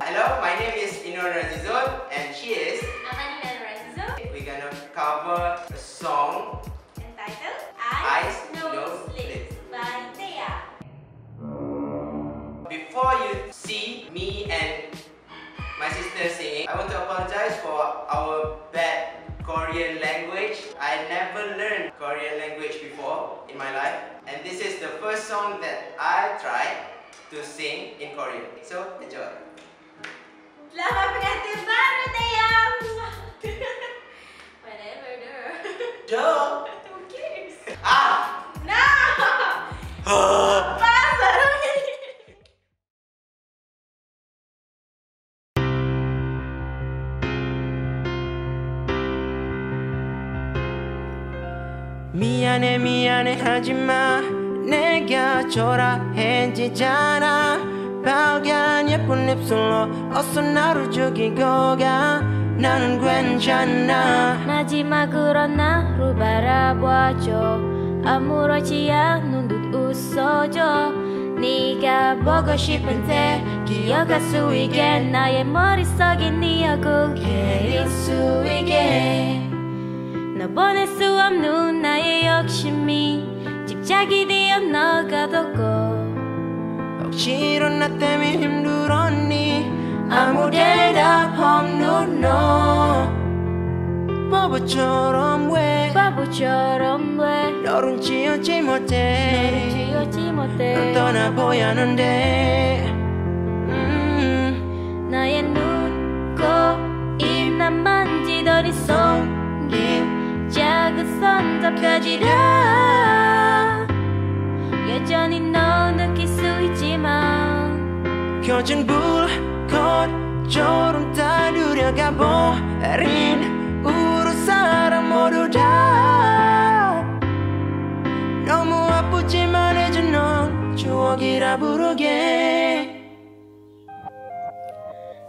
Hello, my name is Inora Razizol and she is We're gonna cover a song entitled Eyes No, no Sleep They Are. Before you see me and my sister singing, I want to apologize for our bad Korean language. I never learned Korean language before in my life, and this is the first song that I tried to sing in Korean. So enjoy. Selamat pengantin baru Thea. Whatever, duh. Duh. 미안해 미안해 하지마 내가 초라해지잖아 빨간 예쁜 입술로 어서 나를 죽이고 가 나는 괜찮아 마지막으로 나를 바라봐줘 아무렇지 않은 듯 웃어줘 네가 보고 싶은데 기억할 수 있게 나의 머릿속에 네 얼굴 그릴 수 있게 너 보낼 수 없는 나의 욕심이 집착이 되어 너가도고. 억지로 나 때문에 힘들었니? 아무 대답 없는 너. 바보처럼 왜? 바보처럼 왜? 너를 지우지 너를 못해 지우지 넌 못해. 떠나보야는데. 음, 나의 눈, 코, 입, 난 만지더니 손길 작은 손톱까지라. 여전히 너 느낄 수 있지만 켜진 불꽃처럼 다 누려가 버린 우리 사람 모두 다. 너무 아프지만 이제 넌 추억이라 부르게.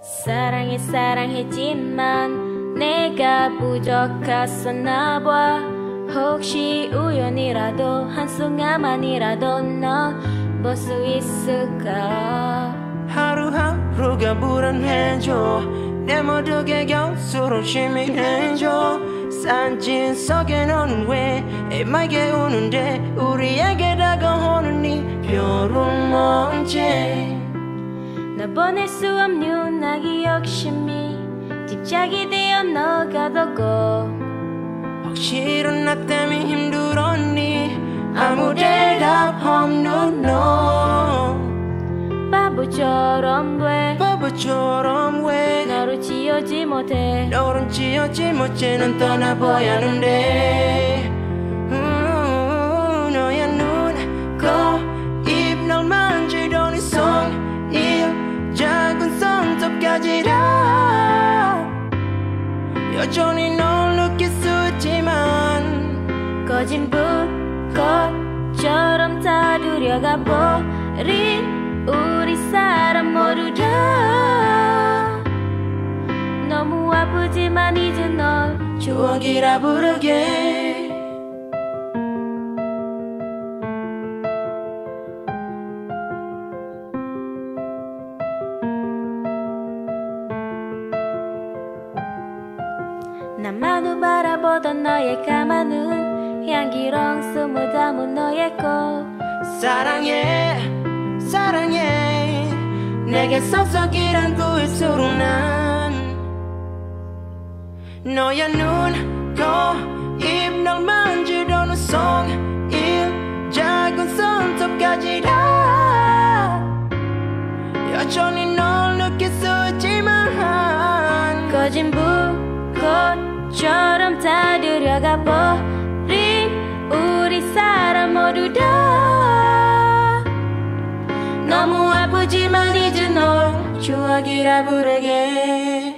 사랑해 사랑했지만 내가 부족했었나 봐 혹시 우연이라도 한순간만이라도 너볼수 있을까? 하루하루가 불안해져. 내 모두게 곁으로 시민해줘. 산진 속에 너는 왜 애맑게 우는데 우리에게 다가오는 이 별은 뭔지? 너 보낼 수 없는 나의 욕심이 집착이 되어 너가도고 억지로 나 때문에 힘들었니? 아무 대답 없는 너 바보처럼 왜 바보처럼 왜 너를 지우지 못해. 너를 지었지 못해 넌 떠나봐야 하는데. 음, 너의 눈, 코, 입, 널 만지던 이 손일 작은 손톱까지 다 여전히 널 꺼진 불꽃처럼 다 두려가 버린 우리 사람 모두 다 너무 아프지만 이제 널 추억이라 부르게. 나만을 바라보던 너의 까만 눈 담은 너의 코 사랑해 사랑해. 내게 그 입술로 난 너의 눈, 코, 입, 널 만지던 손일 작은 손톱까지 다 여전히 널 느낄 수 있지만. 꺼진 불꽃처럼 다 들여가 버 아프지만 이제 널 추억이라 부르게